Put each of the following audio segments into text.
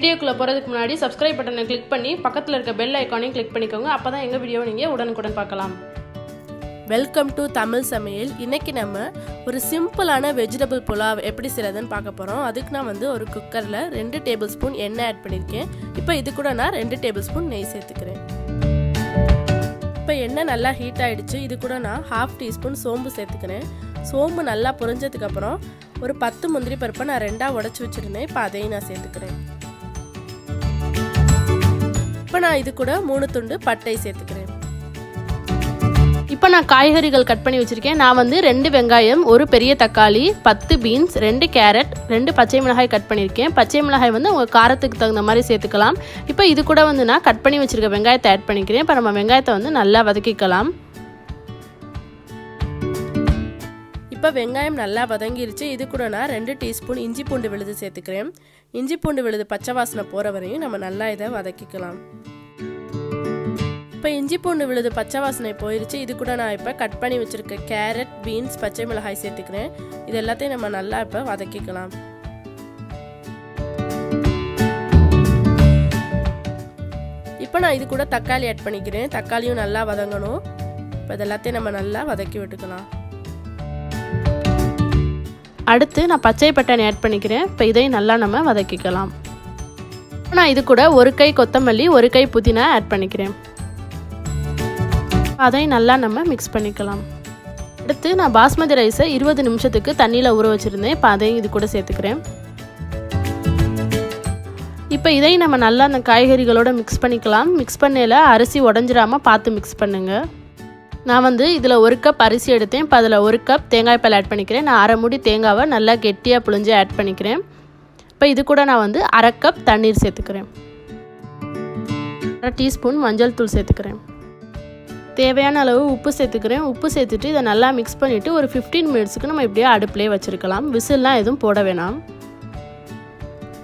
வீடியோக்குள்ளே போகிறதுக்கு முன்னாடி சப்ஸ்கிரைப் பட்டனை கிளிக் பண்ணி பக்கத்தில் இருக்க பெல் ஐக்கானையும் கிளிக் பண்ணிக்கோங்க. அப்போ தான் எங்கள் வீடியோவை நீங்கள் உடனுக்குடன் பார்க்கலாம். வெல்கம் டு தமிழ் சமையல் இன்னைக்கு நம்ம ஒரு சிம்பிளான வெஜிடபிள் புலாவ் எப்படி செய்யறதுன்னு பார்க்க போகிறோம் அதுக்கு நான் வந்து ஒரு குக்கரில் ரெண்டு டேபிள் ஸ்பூன் எண்ணெய் ஆட் பண்ணியிருக்கேன் இப்போ இது கூட நான் ரெண்டு டேபிள் ஸ்பூன் நெய் சேர்த்துக்கிறேன். இப்போ எண்ணெய் நல்லா ஹீட் ஆகிடுச்சு இது கூட நான் ஹாஃப் டீஸ்பூன் சோம்பு சேர்த்துக்கிறேன். சோம்பு நல்லா பொரிஞ்சதுக்கப்புறம் ஒரு பத்து முந்திரி பருப்பை நான் ரெண்டாக உடச்சி வச்சுருந்தேன். இப்போ அதையும் நான் சேர்த்துக்கிறேன். இப்போ நான் இது கூட மூணு துண்டு பட்டை சேர்த்துக்கிறேன். இப்போ நான் காய்கறிகள் கட் பண்ணி வச்சுருக்கேன். நான் வந்து ரெண்டு வெங்காயம் ஒரு பெரிய தக்காளி பத்து பீன்ஸ் ரெண்டு கேரட் ரெண்டு பச்சை மிளகாய் கட் பண்ணியிருக்கேன் பச்சை மிளகாய் வந்து உங்கள் காரத்துக்கு தகுந்த மாதிரி சேர்த்துக்கலாம். இப்போ இது கூட வந்து நான் கட் பண்ணி வச்சுருக்க வெங்காயத்தை ஆட் பண்ணிக்கிறேன். இப்போ நம்ம வெங்காயத்தை வந்து நல்லா வதக்கிக்கலாம். இப்போ வெங்காயம் நல்லா வதங்கிருச்சு. இது கூட நான் ரெண்டு டீஸ்பூன் இஞ்சி பூண்டு விழுது சேர்த்துக்கிறேன். இஞ்சி பூண்டு விழுது பச்சை வாசனை போகிற வரையும் நம்ம நல்லா இதை வதக்கிக்கலாம். இப்போ இஞ்சி பூண்டு விழுது பச்சை வாசனை போயிருச்சு. இது கூட நான் இப்போ கட் பண்ணி வச்சுருக்க கேரட் பீன்ஸ் பச்சை மிளகாய் சேர்த்துக்கிறேன். இது எல்லாத்தையும் நம்ம நல்லா இப்போ வதக்கிக்கலாம். இப்போ நான் இது கூட தக்காளி ஆட் பண்ணிக்கிறேன். தக்காளியும் நல்லா வதங்கணும். இப்போ இதெல்லாத்தையும் நம்ம நல்லா வதக்கி விட்டுக்கலாம். அடுத்து நான் பச்சை பட்டாணி ஆட் பண்ணிக்கிறேன். இப்போ இதையும் நல்லா நம்ம வதக்கிக்கலாம். நான் இது கூட ஒரு கை கொத்தமல்லி ஒரு கை புதினா ஆட் பண்ணிக்கிறேன். அதையும் நல்லா நம்ம மிக்ஸ் பண்ணிக்கலாம். அடுத்து நான் பாஸ்மதி ரைஸை இருபது நிமிஷத்துக்கு தண்ணியில் ஊற வச்சுருந்தேன். இப்போ அதையும் இது கூட சேர்த்துக்கிறேன். இப்போ இதையும் நம்ம நல்லா அந்த காய்கறிகளோட மிக்ஸ் பண்ணிக்கலாம். மிக்ஸ் பண்ணையில் அரிசி உடஞ்சிராமல் பார்த்து மிக்ஸ் பண்ணுங்கள் நான் வந்து இதில் ஒரு கப் அரிசி எடுத்தேன். இப்போ அதில் ஒரு கப் தேங்காய் பால் ஆட் பண்ணிக்கிறேன். நான் அரை மூடி தேங்காவை நல்லா கெட்டியாக புழிஞ்சு ஆட் பண்ணிக்கிறேன். இப்போ இது கூட நான் வந்து அரை கப் தண்ணீர் சேர்த்துக்கிறேன். அரை டீஸ்பூன் மஞ்சள் தூள் சேர்த்துக்கிறேன். தேவையான அளவு உப்பு சேர்த்துக்கிறேன். உப்பு சேர்த்துட்டு இதை நல்லா மிக்ஸ் பண்ணிவிட்டு ஒரு ஃபிஃப்டீன் மினிட்ஸுக்கு நம்ம இப்படியே அடுப்புலேயே வச்சுருக்கலாம். விசில்லாம் எதுவும் போட வேணாம்.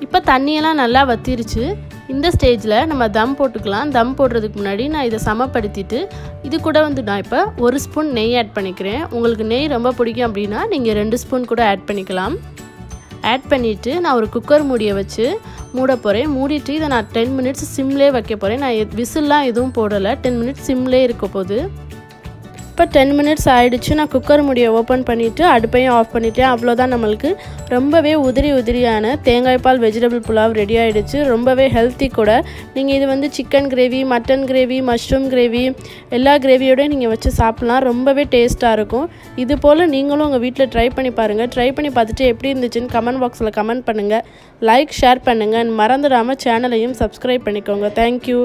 இப்போ தண்ணியெல்லாம் நல்லா வத்திருச்சு. இந்த ஸ்டேஜில் நம்ம தம் போட்டுக்கலாம். தம் போடுறதுக்கு முன்னாடி நான் இதை சமப்படுத்திட்டு இது கூட வந்து நான் இப்போ ஒரு ஸ்பூன் நெய் ஆட் பண்ணிக்கிறேன். உங்களுக்கு நெய் ரொம்ப பிடிக்கும் அப்படின்னா நீங்கள் ரெண்டு ஸ்பூன் கூட ஆட் பண்ணிக்கலாம். ஆட் பண்ணிவிட்டு நான் ஒரு குக்கர் மூடியை வச்சு மூட போகிறேன் மூடிட்டு இதை நான் டென் மினிட்ஸ் சிம்லே வைக்க போகிறேன் நான் விசில்லாம் எதுவும் போடலை. டென் மினிட்ஸ் சிம்லே இருக்க போகுது. இப்போ டென் மினிட்ஸ் ஆகிடுச்சு நான் குக்கர் முடியை ஓப்பன் பண்ணிவிட்டு அடுப்பையும் ஆஃப் பண்ணிவிட்டேன் அவ்வளோதான் நம்மளுக்கு. ரொம்பவே உதிரி உதிரியான தேங்காய் பால் வெஜிடபிள் புலாவ் ரெடி ஆகிடுச்சு ரொம்பவே ஹெல்த்தி கூட. நீங்கள் இது வந்து chicken gravy mutton gravy mushroom gravy எல்லா கிரேவியோடய நீங்கள் வச்சு சாப்பிட்லாம். ரொம்பவே டேஸ்ட்டாக இருக்கும். இது போல் நீங்களும் உங்கள் வீட்டில் ட்ரை பண்ணி பாருங்கள் ட்ரை பண்ணி பார்த்துட்டு எப்படி இருந்துச்சுன்னு கமெண்ட் பாக்ஸில் கமெண்ட் பண்ணுங்கள் லைக் ஷேர் பண்ணுங்கள் மறந்துடாமல் சேனலையும் சப்ஸ்கிரைப் பண்ணிக்கோங்க. தேங்க்யூ